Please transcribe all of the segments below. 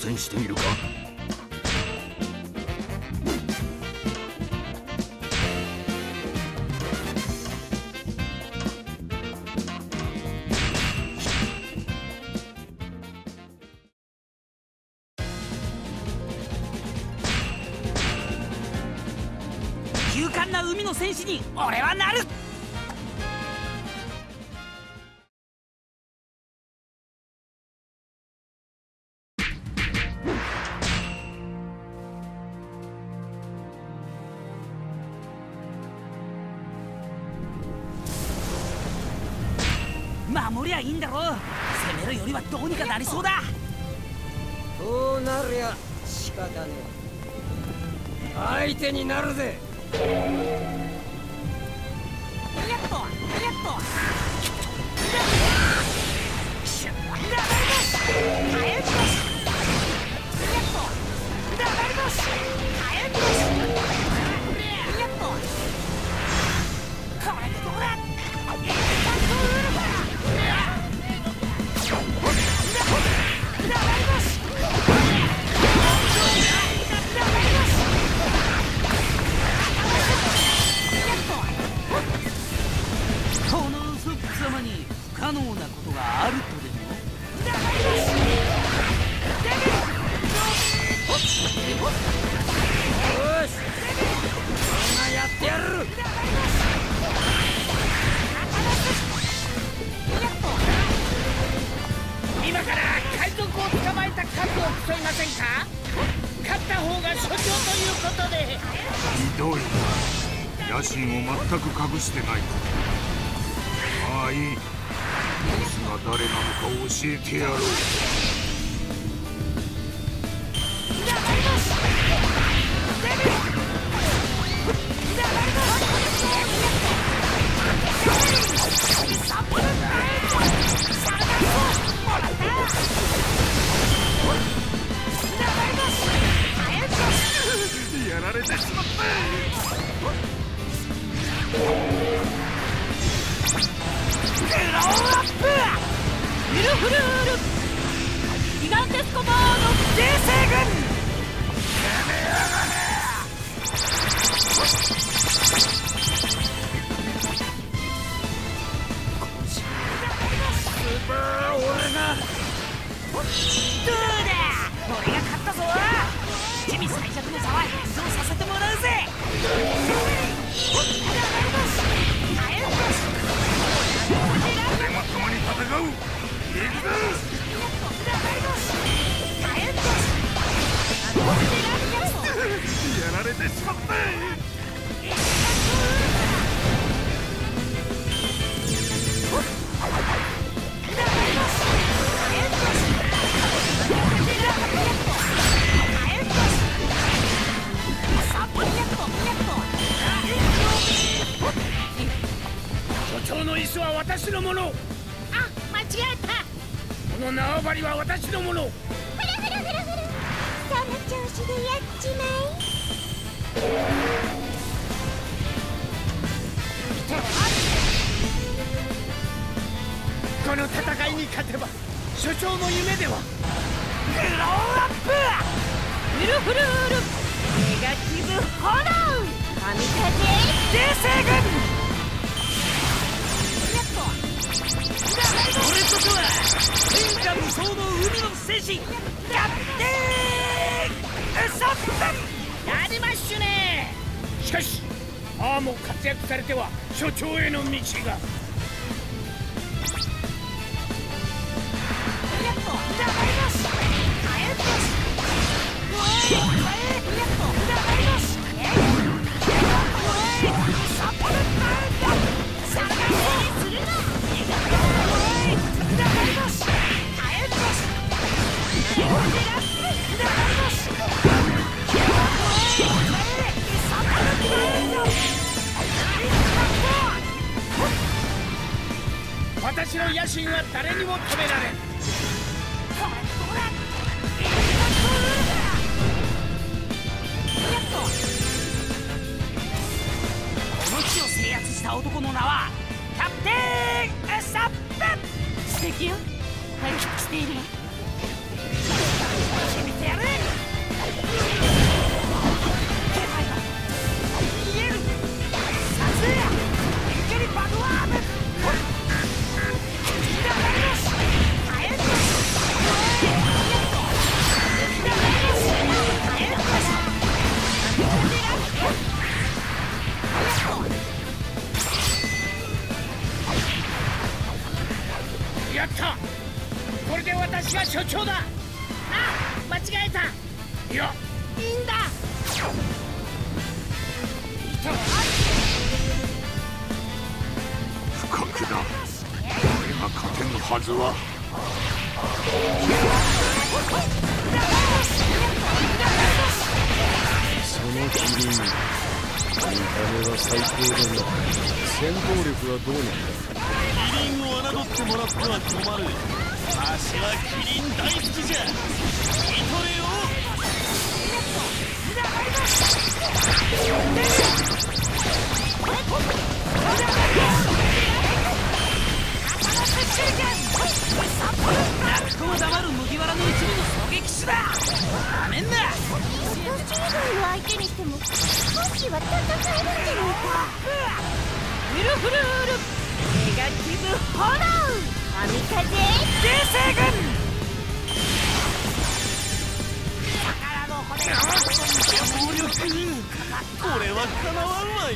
戦してみるか。勇敢な海の戦士に俺はなる。りゃいいんだろう。攻めるよりはどうにかなりそうだ。そうなりゃ仕方ねえ。相手になるぜ。捕まえた数を競いませんか？勝った方が所長ということで。ひどいな。野心を全く隠してない。まあいい。ボスが誰なのか教えてやろう。られてしまった所長の椅子は私のものあ間違えた。の縄張りは私のもの。ふるふるふるふるその調子でやっちまい。この戦いに勝てば所長の夢では。グローアップ。ミルフルールネガティブ炎。神風。形成軍。これこそは天下無双の海の戦士キャプテンウソップやりまっしゅねしかしああも活躍されては所長への道が。私の野心は誰にも止められん。この地を制圧した男の名はキャプテンウサップ。素敵よ。回復している強だ。あ間違えた。いや。いいんだ。不覚だ。俺が勝てぬはずは。その霧に。見た目は最高だが戦闘力はどうなんだキリンを侮ってもらっては困るわしはキリン大好きじゃ見とれよこう黙る麦わらの？一部の？狙撃手だなめんな私以外を相手にしても少しは戦えるんじゃないかフルフルールネガティブホロー神風流星群宝の骨を暴力これはかなわんわい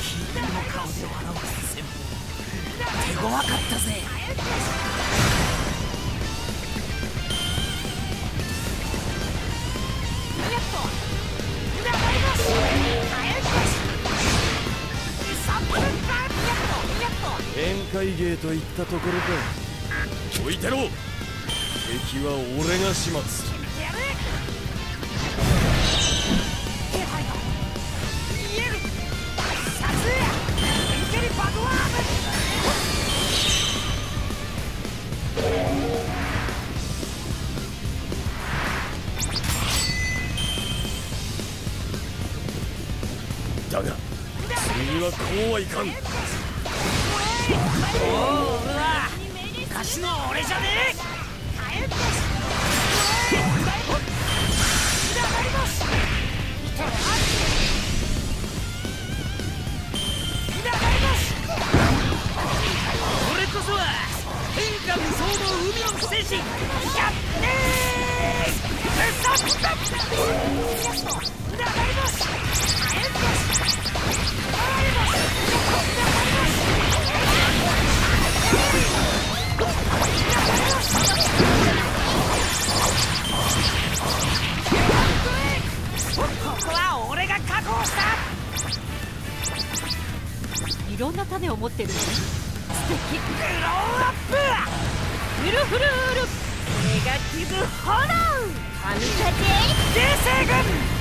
君の顔で笑う戦法手強かったぜ宴会芸といったところか置いてろ。敵は俺が始末する。だが次はこうはいかん俺こそは天下無双の海の戦士いろんな種を持ってるのねグローアップ。フルフルール。ネガティブホロー神風流星群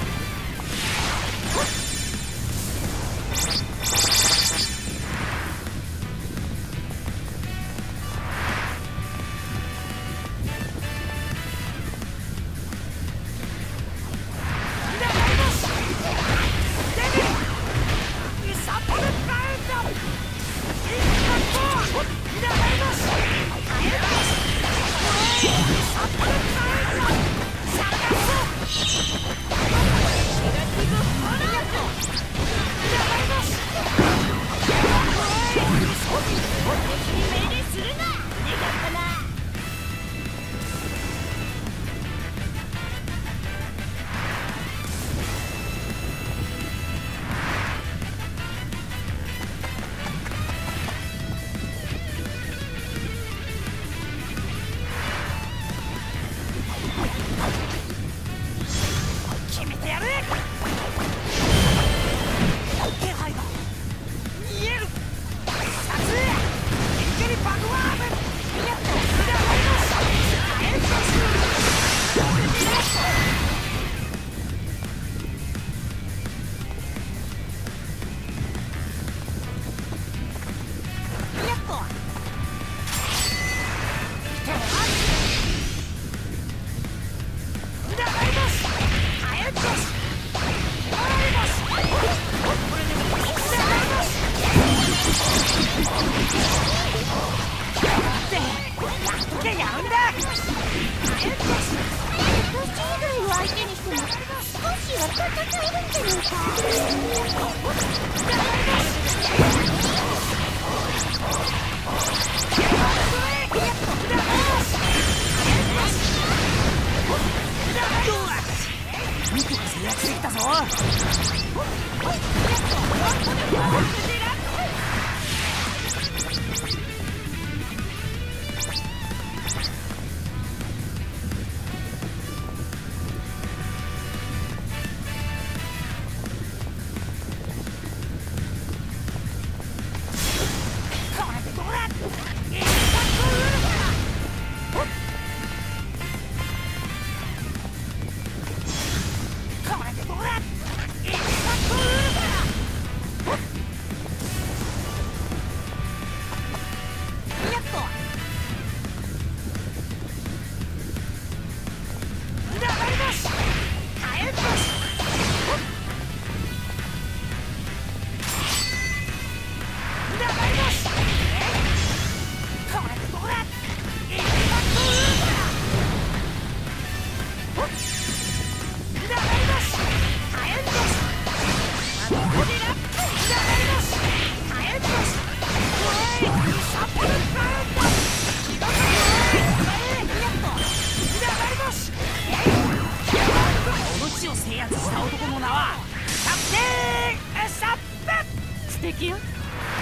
プ素敵よ。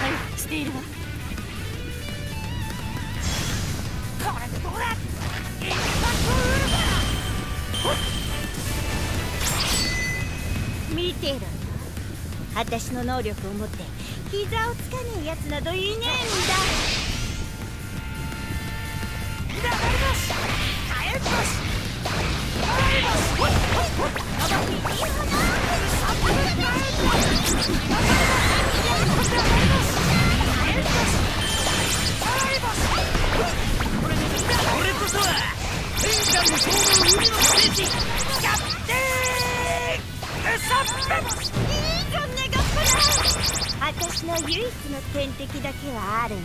回復しているわ。これでどうだ。一発見てろ私の能力を持って膝をつかねえやつなどいねえんだダブルボス火炎ボスこれこそは天下無私の唯一の天敵だ。けはあるな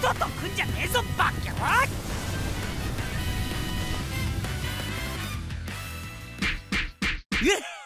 二度と来んじゃねえぞバッキャロうっ